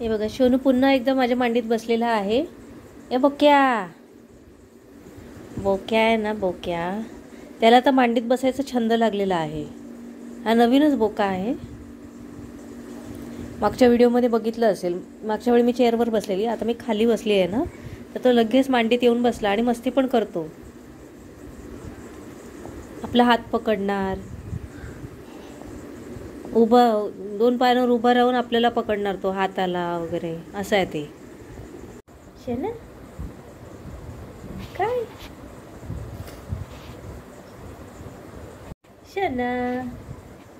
हे बघा शोनू पुन्हा एकदा माझ्या मांडीत बसलेला आहे. ए बोक्या. बोक्या आहे ना बोक्या. त्याला आता मांडीत बसायचा छंद लागलेला आहे. हा नवीनच बोका आहे. मागच्या व्हिडिओमध्ये बघितलं असेल. मागच्या वेळी मी चेअरवर बसलेली आता मी खाली बसली आहे ना तर तो लगेच मांडीत येऊन बसला आणि मस्ती पण करतो. आपला हात पकडणार. उभं दोन पायांवर उभा राहून आपल्याला पकडणार तो हाताला वगैरे. असं आहे ते. शेना? काय? शेना?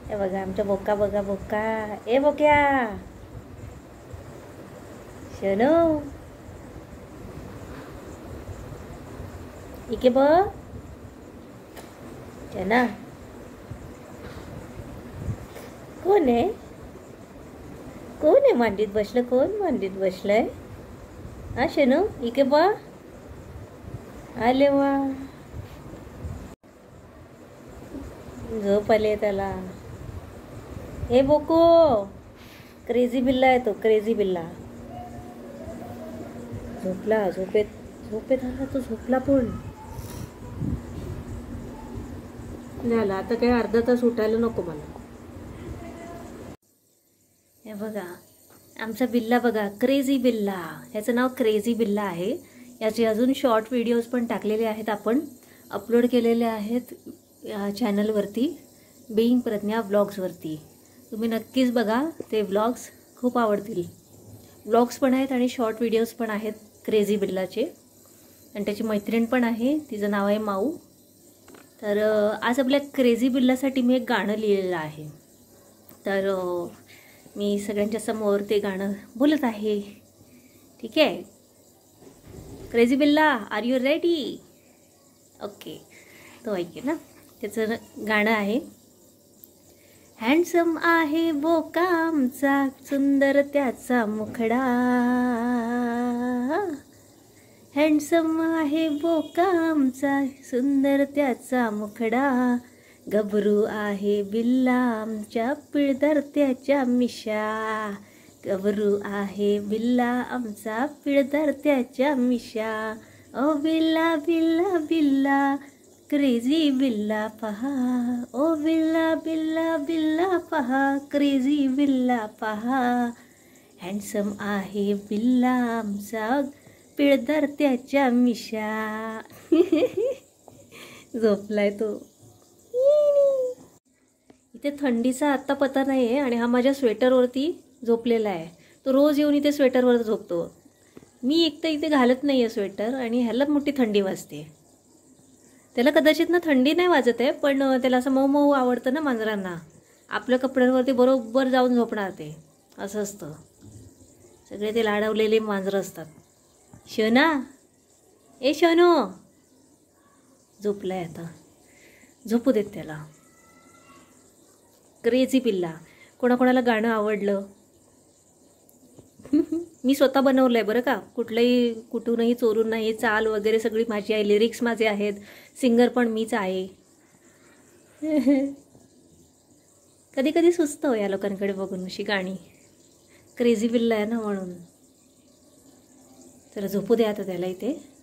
हे बघा आमच्या बोका बघा बोका. ए बोक्या! शनो! इके बघ. शेना? कोण आहे? कोण आहे मांडीत बसलं? कोण मांडीत बसलंय? असे ना? इके बा? आले वा. झोप आले त्याला. हे बोको क्रेझी बिल्ला आहे तो क्रेझी बिल्ला. झोपला झोपेत झोपेत आला तो झोपला पण. झाला आता काय अर्धा तास उठायला नको मला. बघा आमचा बिल्ला बघा क्रेझी बिल्ला. ह्याचं नाव क्रेझी बिल्ला आहे. याचे अजून शॉर्ट व्हिडिओज पण टाकलेले आहेत आपण. अपलोड केलेले आहेत या चॅनलवरती बिईंग प्रज्ञा ब्लॉग्सवरती तुम्ही नक्कीच बघा ते ब्लॉग्स खूप आवडतील. ब्लॉग्स पण आहेत आणि शॉर्ट व्हिडिओज पण आहेत क्रेझी बिल्लाचे. आणि त्याची मैत्रीण पण आहे तिचं नाव आहे माऊ. तर आज आपल्या क्रेझी बिल्लासाठी मी एक गाणं लिहिलेलं आहे. तर मी सगळ्यांच्या समोर ते गाणं बोलत आहे. ठीक आहे? क्रेझी बिल्ला आर यू रेडी ओके तो ऐके ना? त्याचं गाणं आहे. हँडसम आहे वो कामचा सुंदर त्याचा मुखडा. हँडसम आहे वो कामचा सुंदर त्याचा मुखडा. गबरू आहे बिल्ला आमच्या पिळदर मिशा गबरू आहे बिल्ला आमचा पिळदर त्याच्या मिशा ओ बिल्ला बिल्ला बिल्ला, क्रेझी बिल्ला पहा. ओ बिल्ला बिल्ला बिल्ला पहा, क्रेझी बिल्ला पहा. हँडसम आहे बिल्ला आमचा पिळदर त्याच्या मिशा झोपलाय तो. इथे थंडीचा आत्ता पत्ता नाही आहे आणि हा माझ्या स्वेटरवरती झोपलेला आहे. तो रोज येऊन इथे स्वेटरवर झोपतो. मी एक तर इथे घालत नाही आहे स्वेटर आणि ह्यालाच मोठी थंडी वाजते. त्याला कदाचित ना थंडी नाही वाजत आहे पण त्याला असं मऊ मऊ आवडतं ना मांजरांना. आपल्या कपड्यांवरती बरोबर जाऊन झोपणार ते. असं असतं. सगळे ते लाडवलेले मांजरं असतात. शना! ए शनो! झोपलाय आता. झोपू देत त्याला. क्रेझी पिल्ला. कोणाकोणाला गाणं आवडलं? मी स्वतः बनवलं आहे बरं का? कुठलंही कुठूनही चोरून नाही चाल वगैरे सगळी माझी आहे लिरिक्स माझे आहेत. सिंगर पण मीच आहे. कधी कधी सुचतं हो या लोकांकडे बघून अशी गाणी. क्रेझी बिल्ला आहे ना म्हणून. चला झोपू द्या आता त्याला इथे.